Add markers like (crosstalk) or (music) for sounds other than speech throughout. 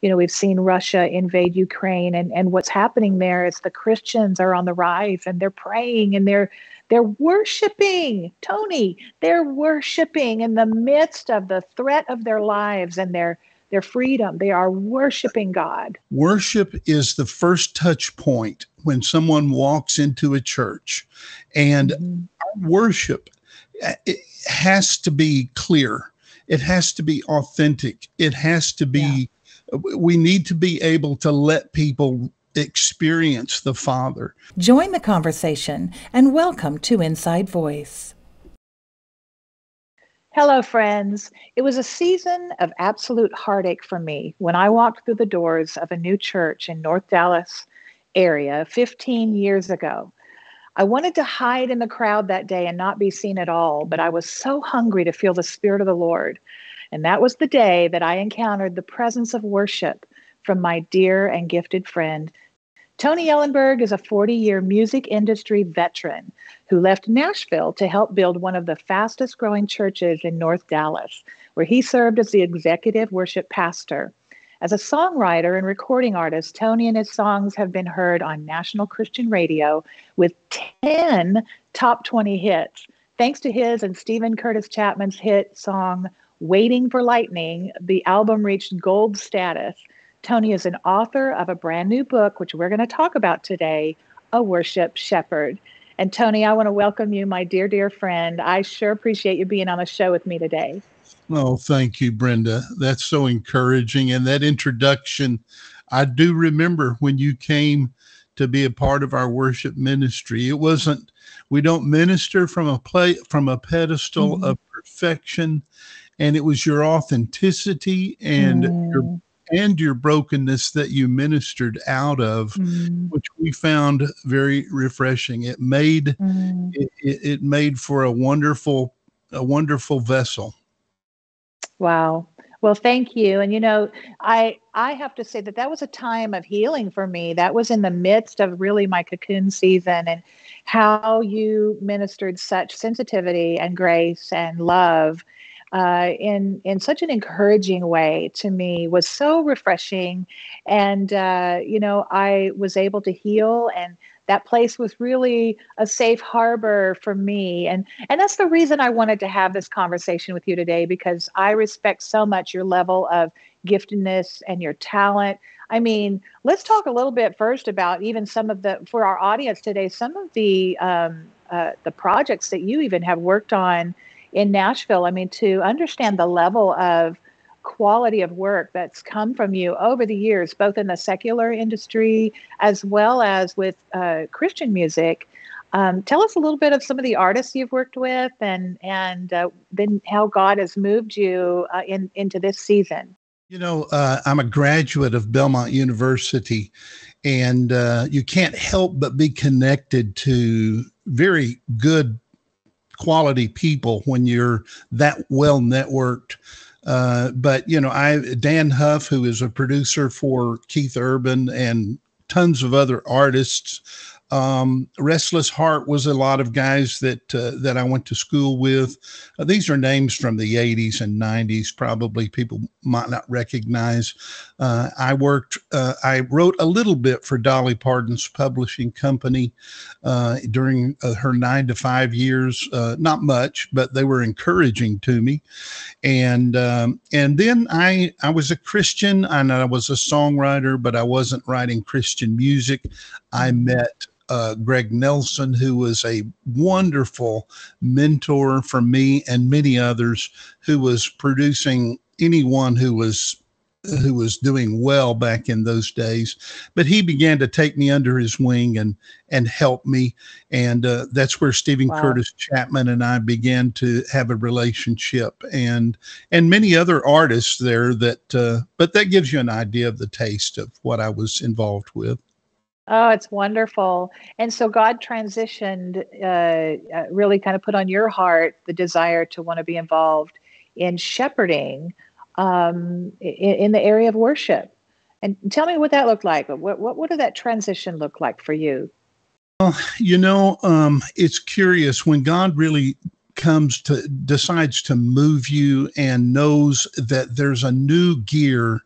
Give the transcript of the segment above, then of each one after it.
you know, we've seen Russia invade Ukraine, and, and what's happening there is the Christians are on the rise and they're praying and they're they're worshiping, Tony. They're worshiping in the midst of the threat of their lives and their their freedom. They are worshiping God. Worship is the first touch point when someone walks into a church, and mm-hmm. worship it has to be clear. It has to be authentic. It has to be. Yeah. We need to be able to let people experience the Father. Join the conversation and welcome to Inside Voice. Hello, friends. It was a season of absolute heartache for me when I walked through the doors of a new church in North Dallas area 15 years ago. I wanted to hide in the crowd that day and not be seen at all, but I was so hungry to feel the Spirit of the Lord. And that was the day that I encountered the presence of worship from my dear and gifted friend, Tony Elenburg is a 40 year music industry veteran who left Nashville to help build one of the fastest growing churches in North Dallas, where he served as the executive worship pastor. As a songwriter and recording artist, Tony and his songs have been heard on national Christian radio with 10 top 20 hits. Thanks to his and Steven Curtis Chapman's hit song, Waiting for Lightning, the album reached gold status Tony is an author of a brand new book, which we're going to talk about today A Worship Shepherd. And Tony, I want to welcome you, my dear, dear friend. I sure appreciate you being on the show with me today. Oh, thank you, Brenda. That's so encouraging. And that introduction, I do remember when you came to be a part of our worship ministry. It wasn't, we don't minister from a play from a pedestal mm-hmm. of perfection. And it was your authenticity and mm. your and your brokenness that you ministered out of, mm. which we found very refreshing. It made mm. it, it made for a wonderful a wonderful vessel. Wow. Well, thank you. And you know, I I have to say that that was a time of healing for me. That was in the midst of really my cocoon season and how you ministered such sensitivity and grace and love uh, in in such an encouraging way to me was so refreshing, and uh, you know I was able to heal and that place was really a safe harbor for me. And and that's the reason I wanted to have this conversation with you today because I respect so much your level of giftedness and your talent. I mean, let's talk a little bit first about even some of the for our audience today, some of the um, uh, the projects that you even have worked on in Nashville. I mean, to understand the level of quality of work that's come from you over the years, both in the secular industry as well as with uh, Christian music. Um, tell us a little bit of some of the artists you've worked with, and and uh, then how God has moved you uh, in into this season. You know, uh, I'm a graduate of Belmont University, and uh, you can't help but be connected to very good quality people when you're that well networked. Uh, but you know, I Dann Huff, who is a producer for Keith Urban and tons of other artists, um, Restless Heart was a lot of guys that uh, that I went to school with. Uh, these are names from the 80s and 90s. Probably people might not recognize. Uh, I worked. Uh, I wrote a little bit for Dolly Parton's publishing company uh, during uh, her nine to five years. not much, but they were encouraging to me. And um, and then I I was a Christian and I was a songwriter, but I wasn't writing Christian music. I met uh, Greg Nelson, who was a wonderful mentor for me and many others, who was producing anyone who was who was doing well back in those days. But he began to take me under his wing and and help me. And uh, that's where Steven wow. Curtis Chapman and I began to have a relationship. And and many other artists there that uh, but that gives you an idea of the taste of what I was involved with Oh, it's wonderful. And so God transitioned, uh, uh, really kind of put on your heart the desire to want to be involved in shepherding um, in, in, the area of worship. And tell me what that looked like. What, what, what did that transition look like for you? Well, you know, um, it's curious when God really comes to decides to move you and knows that there's a new gear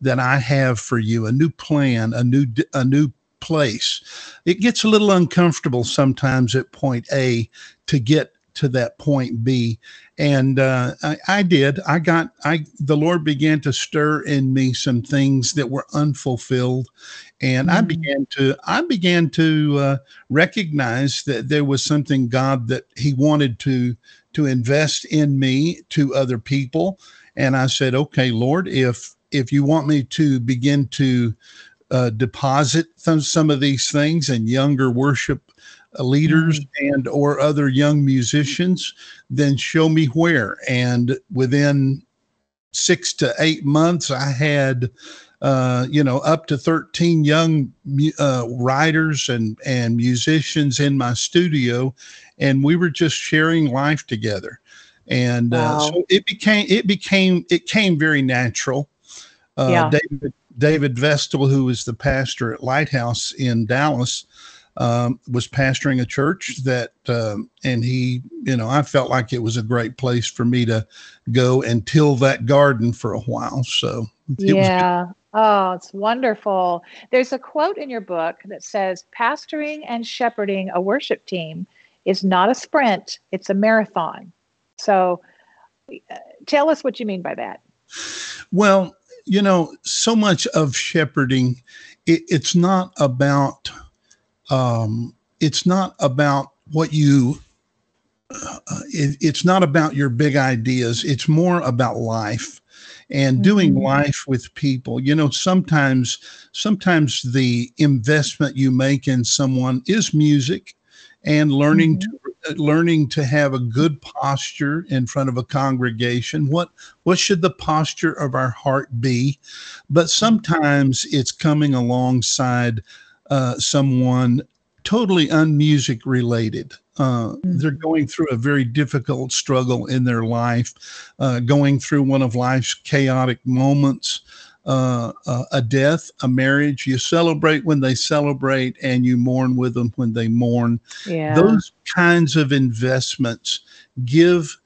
that I have for you, a new plan, a new a new place. It gets a little uncomfortable sometimes at point A to get to that point B. And uh, I, I, did. I got. I the Lord began to stir in me some things that were unfulfilled, and mm-hmm. I began to. I began to uh, recognize that there was something God that He wanted to to invest in me to other people. And I said, "Okay, Lord, if if you want me to begin to uh, deposit some, some of these things and younger worship leaders mm-hmm. and or other young musicians then show me where and within six to eight months i had uh, you know up to 13 young uh, writers and and musicians in my studio and we were just sharing life together and uh, wow. so it became it became it came very natural uh, yeah. david David Vestal, who is the pastor at Lighthouse in Dallas, um, was pastoring a church that, um, and he, you know, I felt like it was a great place for me to go and till that garden for a while. So, yeah. Oh, it's wonderful. There's a quote in your book that says, Pastoring and shepherding a worship team is not a sprint, it's a marathon. So, uh, tell us what you mean by that. Well, you know, so much of shepherding, it, it's not about, um, it's not about what you, uh, it, it's not about your big ideas. It's more about life and mm-hmm. doing life with people. You know, sometimes, sometimes the investment you make in someone is music and learning mm-hmm. to learning to have a good posture in front of a congregation. What what should the posture of our heart be? But sometimes it's coming alongside uh, someone totally unmusic related. Uh, mm-hmm. they're going through a very difficult struggle in their life uh, going through one of life's chaotic moments uh, uh, a death, a marriage. You celebrate when they celebrate, and you mourn with them when they mourn. Yeah. Those kinds of investments give,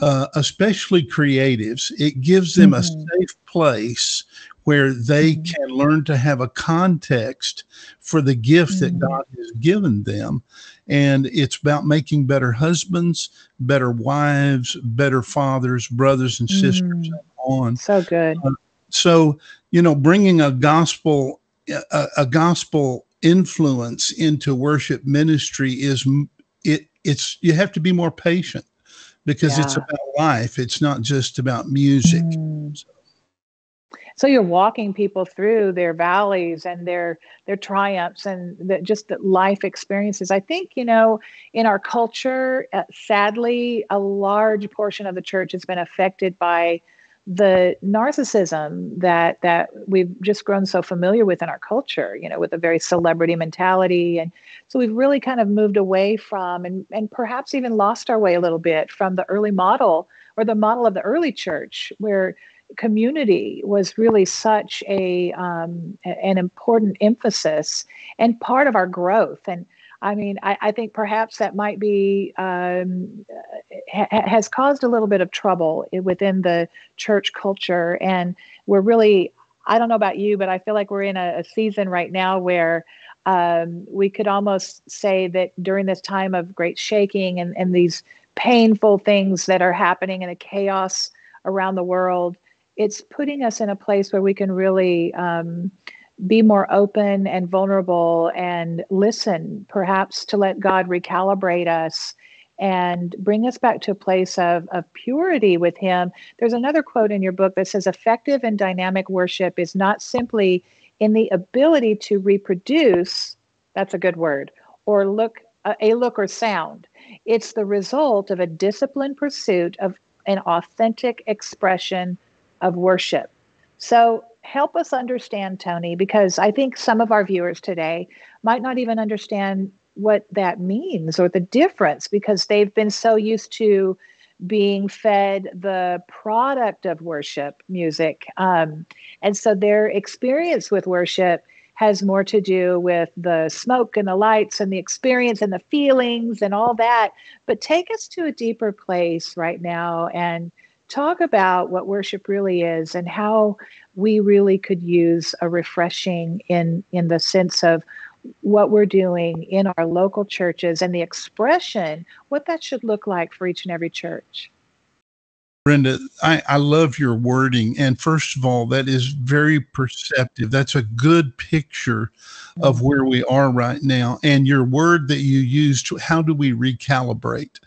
uh, especially creatives, it gives them mm-hmm. a safe place where they mm-hmm. can learn to have a context for the gift mm-hmm. that God has given them. And it's about making better husbands, better wives, better fathers, brothers and sisters, mm. and on. So good. Uh, so, you know, bringing a gospel a, a gospel influence into worship ministry is it it's you have to be more patient because yeah. it's about life. It's not just about music. Mm. So. so. you're walking people through their valleys and their their triumphs and the, just the life experiences. I think you know in our culture, uh, sadly, a large portion of the church has been affected by the narcissism that that we've just grown so familiar with in our culture you know with a very celebrity mentality. And so we've really kind of moved away from and and perhaps even lost our way a little bit from the early model or the model of the early church where community was really such a um, an important emphasis and part of our growth. And I mean, I, I think perhaps that might be um, ha- has caused a little bit of trouble within the church culture, and we're really. I don't know about you, but I feel like we're in a, a season right now where um, we could almost say that during this time of great shaking and, and these painful things that are happening in a chaos around the world, it's putting us in a place where we can really um, be more open and vulnerable and listen, perhaps to let God recalibrate us and bring us back to a place of, of purity with Him. There's another quote in your book that says effective and dynamic worship is not simply in the ability to reproduce, that's a good word, or look uh, a look or sound. It's the result of a disciplined pursuit of an authentic expression of worship. So help us understand, Tony, because I think some of our viewers today might not even understand what that means or the difference because they've been so used to being fed the product of worship music. Um, and so their experience with worship has more to do with the smoke and the lights and the experience and the feelings and all that. But take us to a deeper place right now and talk about what worship really is and how we really could use a refreshing in in the sense of what we're doing in our local churches and the expression what that should look like for each and every church Brenda, I, I love your wording. And first of all, that is very perceptive. That's a good picture of mm-hmm. where we are right now. And your word that you used, how do we recalibrate?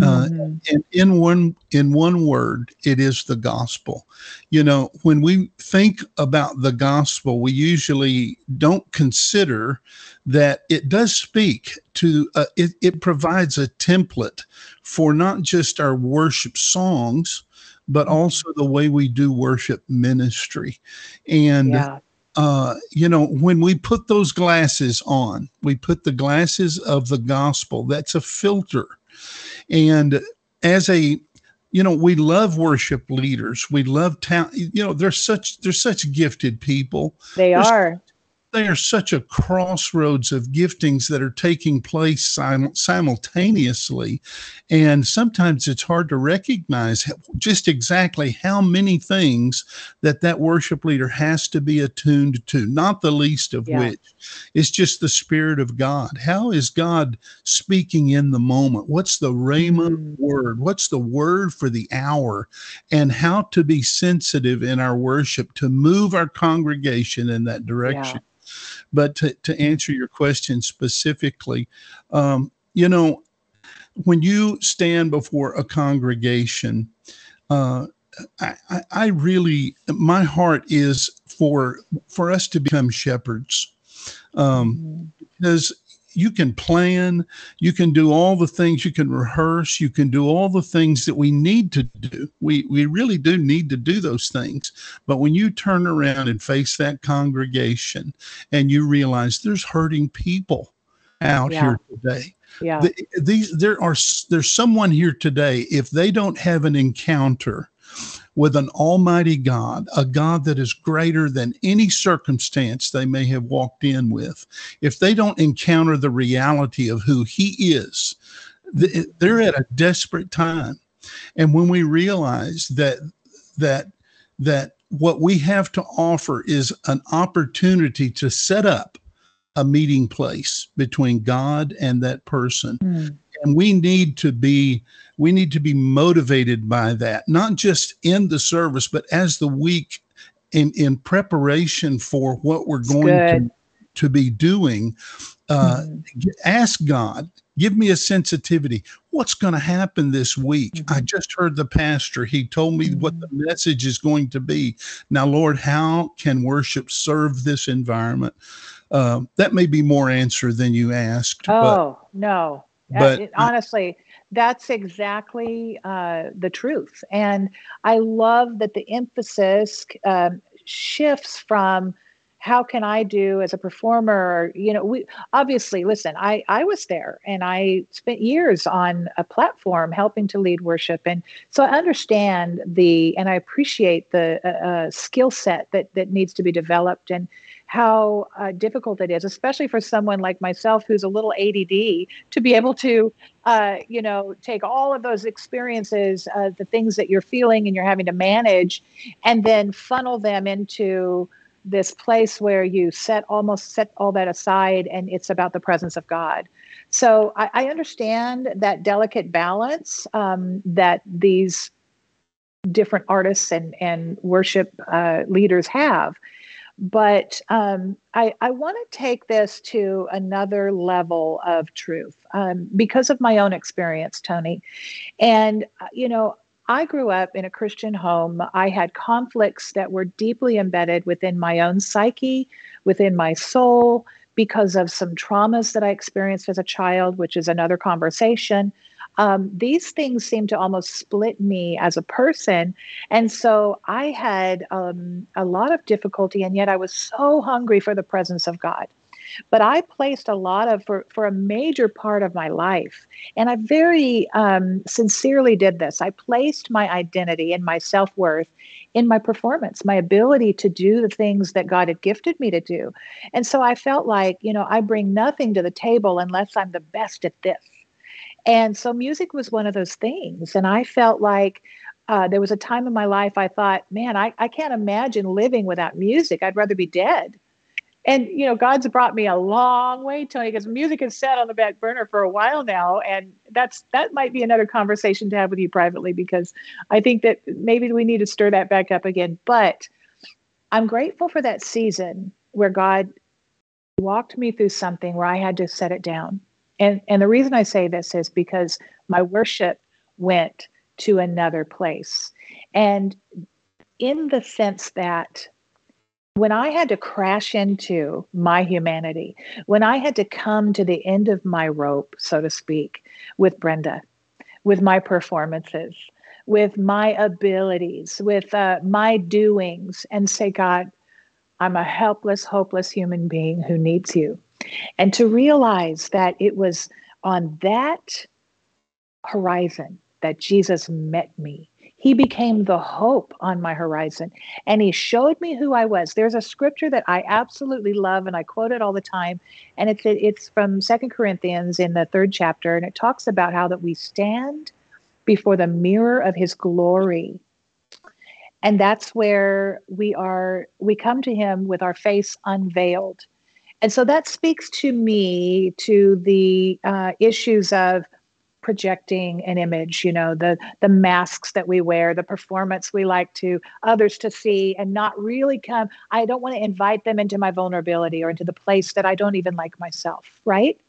Uh, mm-hmm. And in one in one word, it is the gospel. You know, when we think about the gospel, we usually don't consider that it does speak to. Uh, it, it provides a template for not just our worship songs, but mm-hmm. also the way we do worship ministry. And yeah. Uh, you know, when we put those glasses on, we put the glasses of the gospel. That's a filter and as a you know we love worship leaders. We love talent you know they're such they're such gifted people. They There's, are they are such a crossroads of giftings that are taking place sim- simultaneously. And sometimes it's hard to recognize just exactly how many things that that worship leader has to be attuned to, not the least of yeah. which is just the Spirit of God. How is God speaking in the moment? What's the Rhema mm. word? What's the word for the hour? And how to be sensitive in our worship to move our congregation in that direction. Yeah. But to, to answer your question specifically, um, you know, when you stand before a congregation, uh, I, I, really, my heart is for for us to become shepherds, um, mm-hmm. because you can plan, you can do all the things, you can rehearse, you can do all the things that we need to do. We we really do need to do those things. But when you turn around and face that congregation and you realize there's hurting people out yeah. here today. Yeah. The, these there are there's someone here today if they don't have an encounter with an almighty God, a God that is greater than any circumstance they may have walked in with, if they don't encounter the reality of who He is, they're at a desperate time. And when we realize that, that, that what we have to offer is an opportunity to set up a meeting place between God and that person. Mm. And we need to be we need to be motivated by that, not just in the service, but as the week in, in preparation for what we're going to, to be doing. Uh, mm-hmm. Ask God, give me a sensitivity. What's going to happen this week? Mm-hmm. I just heard the pastor. He told me mm-hmm. what the message is going to be. Now, Lord, how can worship serve this environment? Uh, that may be more answer than you asked. Oh, no. But honestly, that's exactly uh, the truth. And I love that the emphasis um, shifts from how can I do as a performer? You know, we obviously listen. I I was there, and I spent years on a platform helping to lead worship, and so I understand the and I appreciate the uh, uh skill set that that needs to be developed and how uh, difficult it is, especially for someone like myself who's a little ADD, to be able to, uh, you know, take all of those experiences, uh, the things that you're feeling and you're having to manage, and then funnel them into this place where you set almost set all that aside and it's about the presence of God. So I, I understand that delicate balance um, that these different artists and, and worship uh, leaders have. But um, I, I want to take this to another level of truth um, because of my own experience, Tony. And, uh, you know, I grew up in a Christian home. I had conflicts that were deeply embedded within my own psyche, within my soul, because of some traumas that I experienced as a child, which is another conversation um, these things seem to almost split me as a person. And so I had um, a lot of difficulty, and yet I was so hungry for the presence of God. but I placed a lot of for for a major part of my life, and I very um, sincerely did this. I placed my identity and my self worth in my performance, my ability to do the things that God had gifted me to do, and so I felt like you know I bring nothing to the table unless I'm the best at this. And so music was one of those things. And I felt like uh, there was a time in my life I thought, man, I, I can't imagine living without music. I'd rather be dead. And, you know, God's brought me a long way, Tony, because music has sat on the back burner for a while now. And that's that might be another conversation to have with you privately because I think that maybe we need to stir that back up again. But I'm grateful for that season where God walked me through something where I had to set it down. And and the reason I say this is because my worship went to another place. And in the sense that when I had to crash into my humanity, when I had to come to the end of my rope, so to speak, with Brenda, with my performances, with my abilities, with uh, my doings, and say, God, I'm a helpless, hopeless human being who needs you. And to realize that it was on that horizon that Jesus met me. He became the hope on my horizon and he showed me who I was. There's a scripture that I absolutely love and I quote it all the time and it's it's from Second Corinthians in the 3rd chapter and it talks about how that we stand before the mirror of his glory. And that's where we are we come to him with our face unveiled. And so that speaks to me to the uh, issues of projecting an image you know the the masks that we wear the performance we like to others to see and not really come i don't want to invite them into my vulnerability or into the place that i don't even like myself right?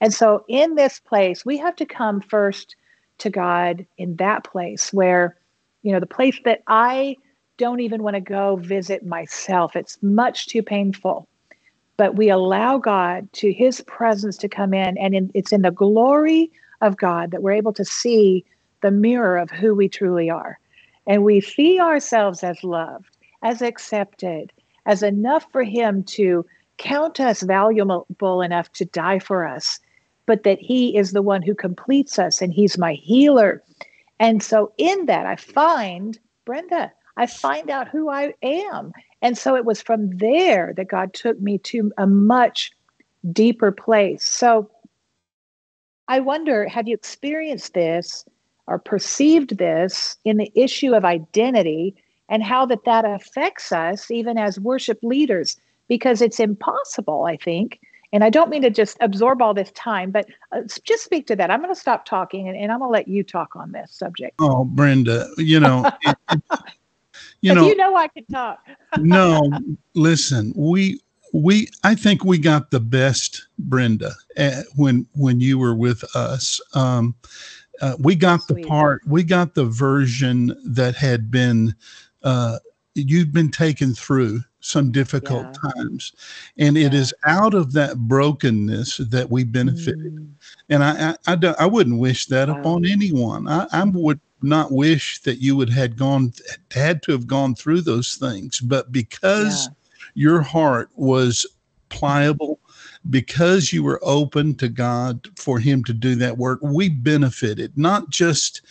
And so in this place we have to come first to god in that place where you know the place that i don't even want to go visit myself. It's much too painful but we allow god to his presence to come in and in, it's in the glory of God, that we're able to see the mirror of who we truly are. And we see ourselves as loved, as accepted, as enough for Him to count us valuable enough to die for us, but that He is the one who completes us and He's my healer. And so in that, I find Brenda, I find out who I am. And so it was from there that God took me to a much deeper place. So I wonder have you experienced this or perceived this in the issue of identity and how that that affects us even as worship leaders? Because it's impossible i think. And i don't mean to just absorb all this time but uh, just speak to that. I'm going to stop talking and, and i'm going to let you talk on this subject. Oh brenda you know it, you know you know i can talk (laughs) no listen we we i think we got the best brenda at, when when you were with us um, uh, we got Sweet. the part we got the version that had been uh, you've been taken through some difficult yeah. times and yeah. it is out of that brokenness that we benefited mm. and I, I, I I wouldn't wish that wow. upon anyone I, I would not wish that you would had gone had to have gone through those things but because yeah. your heart was pliable because you were open to God for him to do that work we benefited not just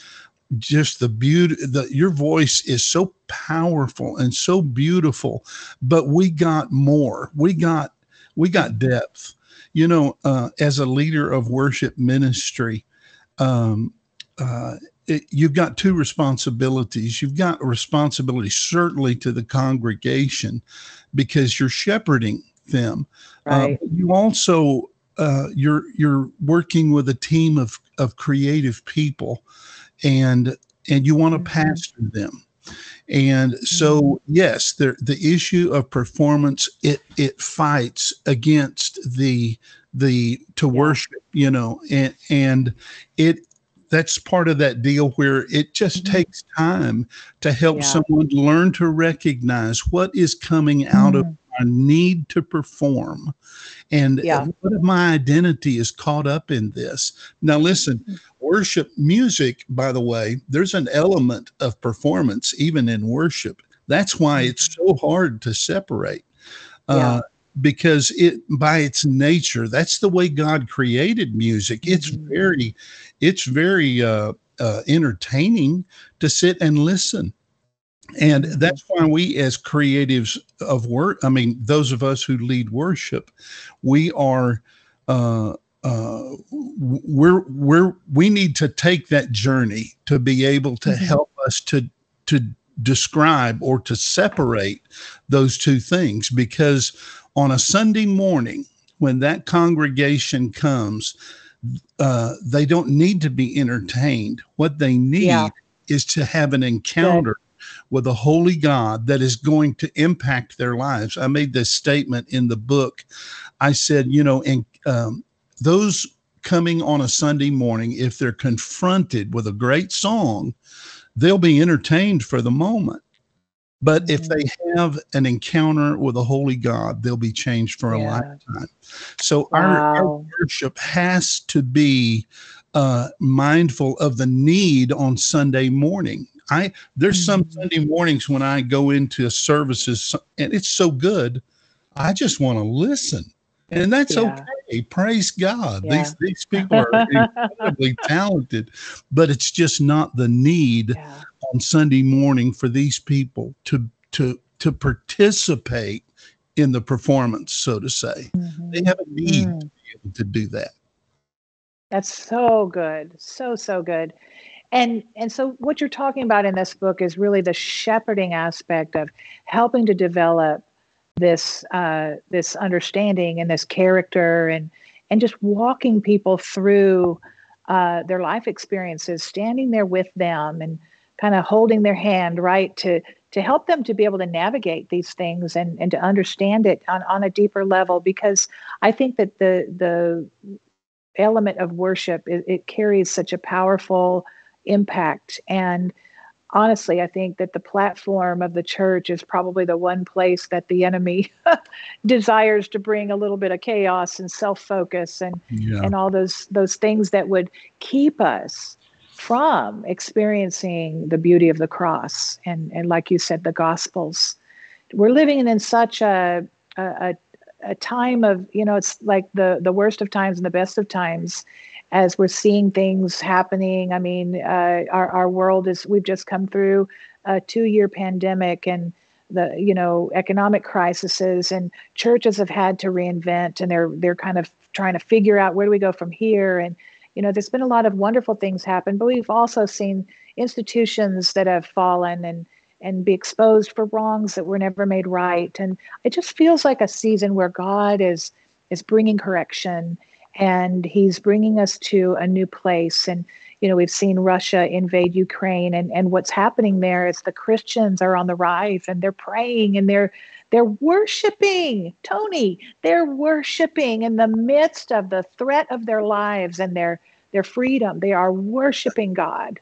just the beauty that your voice is so powerful and so beautiful but we got more. We got we got depth. You know uh, as a leader of worship ministry um, uh, it, you've got two responsibilities. You've got a responsibility certainly to the congregation because you're shepherding them. Uh, right. Uh, you also uh, you're you're working with a team of of creative people, and and you want to mm-hmm. pastor them. And so, mm-hmm. yes, the the issue of performance it it fights against the the to yeah. worship, you know, and and it that's part of that deal where it just mm-hmm. takes time to help yeah. someone learn to recognize what is coming out mm-hmm. of our need to perform and yeah. what of my identity is caught up in this now listen mm-hmm. worship music by the way there's an element of performance even in worship that's why it's mm-hmm. so hard to separate uh, yeah. uh, because it by its nature that's the way god created music it's Mhm. very it's very uh, uh entertaining to sit and listen and Mhm. that's why we as creatives of work i mean those of us who lead worship we are uh uh, we're we're we need to take that journey to be able to Mhm. help us to to describe or to separate those two things because on a Sunday morning when that congregation comes uh, they don't need to be entertained what they need Yeah. is to have an encounter with a holy God that is going to impact their lives. I made this statement in the book. I said, you know, and um, those coming on a Sunday morning, if they're confronted with a great song, they'll be entertained for the moment. But if Mhm. they have an encounter with a holy God, they'll be changed for a Yeah. lifetime. So our, our worship has to be uh, mindful of the need on Sunday morning. I there's some Mhm. Sunday mornings when I go into services and it's so good, I just want to listen, and that's Yeah. okay. Praise God. Yeah. These these people are (laughs) incredibly talented, but it's just not the need Yeah. On Sunday morning for these people to to to participate in the performance, so to say. Mhm. They have a need Mm. to be able to do that. That's so good. So so good. And and so what you're talking about in this book is really the shepherding aspect of helping to develop this uh, this understanding and this character and and just walking people through uh, their life experiences, standing there with them and kind of holding their hand, right, to to help them to be able to navigate these things and and to understand it on, on a deeper level. Because I think that the the element of worship it, it carries such a powerful impact and honestly i think that the platform of the church is probably the one place that the enemy (laughs) desires to bring a little bit of chaos and self-focus and Yeah. and all those those things that would keep us from experiencing the beauty of the cross and and like you said the gospels. We're living in such a a, a time of you know it's like the the worst of times and the best of times as we're seeing things happening. I mean uh, our, our world is we've just come through a two year pandemic and the you know economic crises and churches have had to reinvent and they're they're kind of trying to figure out where do we go from here and you know there's been a lot of wonderful things happen but we've also seen institutions that have fallen and and be exposed for wrongs that were never made right. And it just feels like a season where god is is bringing correction and he's bringing us to a new place. And you know we've seen russia invade ukraine and and what's happening there is the christians are on the rise and they're praying and they're they're worshiping tony they're worshiping in the midst of the threat of their lives and their their freedom they are worshiping god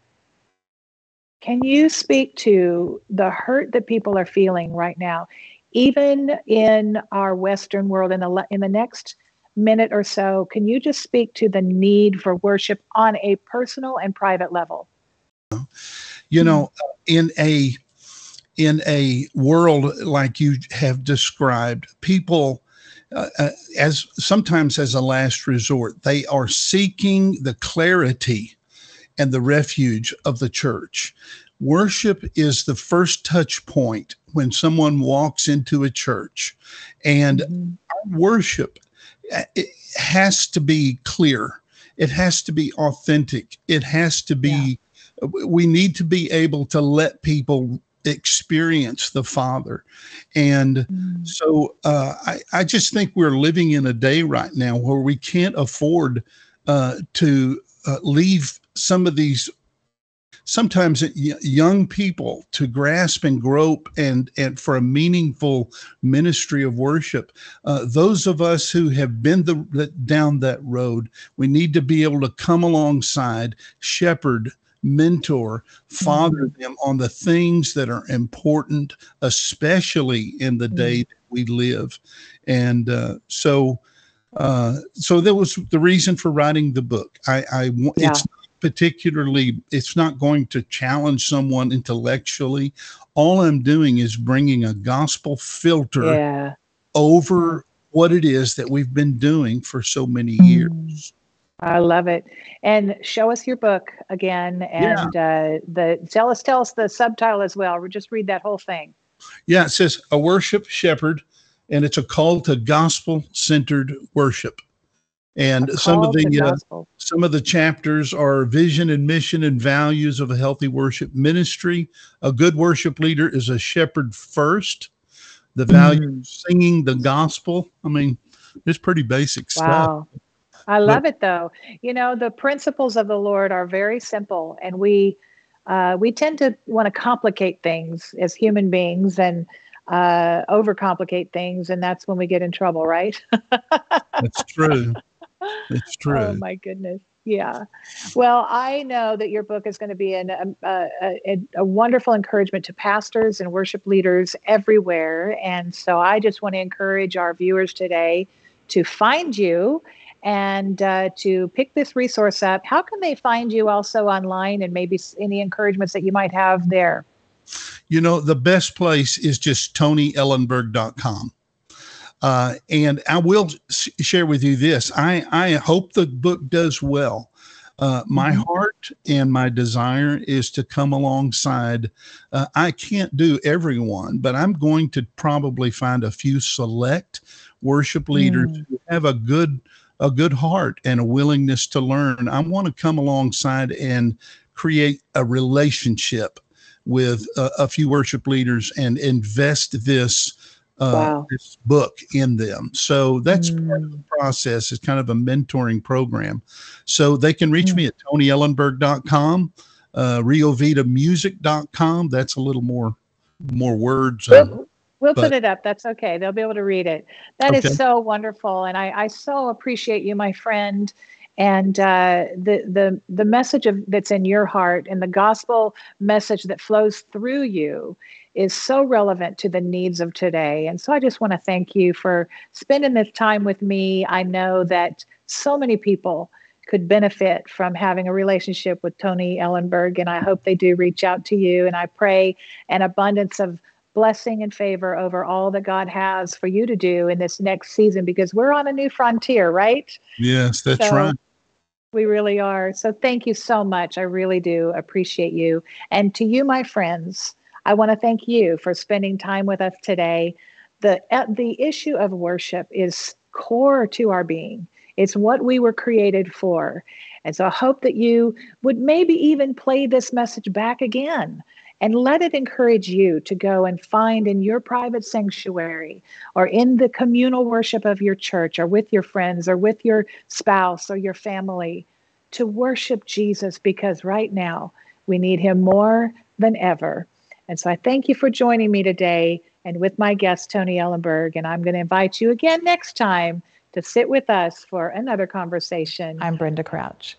can you speak to the hurt that people are feeling right now, even in our Western world? In the in the next minute or so, can you just speak to the need for worship on a personal and private level? You know, in a in a world like you have described, people uh, uh, as sometimes as a last resort, they are seeking the clarity and the refuge of the church. Worship is the first touch point when someone walks into a church, and Mhm. worship uh, it has to be clear. It has to be authentic. It has to be. We need to be able to let people experience the Father, and Mm. so uh, I, I just think we're living in a day right now where we can't afford uh, to uh, leave some of these sometimes young people to grasp and grope and and for a meaningful ministry of worship uh, those of us who have been the, the down that road we need to be able to come alongside shepherd mentor father them on the things that are important especially in the day that we live and uh, so uh, so that was the reason for writing the book i i Yeah. it's particularly it's not going to challenge someone intellectually all i'm doing is bringing a gospel filter Yeah. over what it is that we've been doing for so many years. I love it. And show us your book again, and yeah. uh, the tell us tell us the subtitle as well. We just read that whole thing. Yeah, it says a worship shepherd, and it's a call to gospel centered worship. And some of the uh, some of the chapters are vision and mission and values of a healthy worship ministry. A good worship leader is a shepherd first. The value mm. of singing the gospel. I mean, it's pretty basic wow. stuff. I love it though. You know, the principles of the Lord are very simple, and we uh, we tend to want to complicate things as human beings and uh, overcomplicate things, and that's when we get in trouble, right? that's true. It's (laughs) true. Oh my goodness. Yeah. Well, I know that your book is going to be an, um, a, a, a, wonderful encouragement to pastors and worship leaders everywhere. And so I just want to encourage our viewers today to find you and uh, to pick this resource up. How can they find you also online and maybe any encouragements that you might have there? You know, the best place is just tonyelenburg.com. Uh, and I will sh- share with you this. I, I hope the book does well. Uh, my mm-hmm. heart and my desire is to come alongside. Uh, I can't do everyone, but I'm going to probably find a few select worship leaders mm. who have a good a good heart and a willingness to learn. I want to come alongside and create a relationship with a, a few worship leaders and invest this uh, wow. this book in them. So that's mm. part of the process. It's kind of a mentoring program. So they can reach mm. me at tonyelenburg.com, uh, riovidamusic.com. That's a little more more words. Uh, We'll but, put it up. That's okay. They'll be able to read it. That okay. is so wonderful, and I, I so appreciate you, my friend, and uh, the the the message of that's in your heart and the gospel message that flows through you is so relevant to the needs of today. And so I just want to thank you for spending this time with me. I know that so many people could benefit from having a relationship with Tony Elenburg, and I hope they do reach out to you. And I pray an abundance of blessing and favor over all that God has for you to do in this next season because we're on a new frontier, right? Yes, that's so right. We really are. So thank you so much. I really do appreciate you. And to you, my friends, I want to thank you for spending time with us today. The, uh, the issue of worship is core to our being. It's what we were created for. And so I hope that you would maybe even play this message back again and let it encourage you to go and find in your private sanctuary or in the communal worship of your church or with your friends or with your spouse or your family to worship Jesus because right now we need him more than ever. And so I thank you for joining me today and with my guest, Tony Elenburg. And I'm going to invite you again next time to sit with us for another conversation. I'm Brenda Crouch.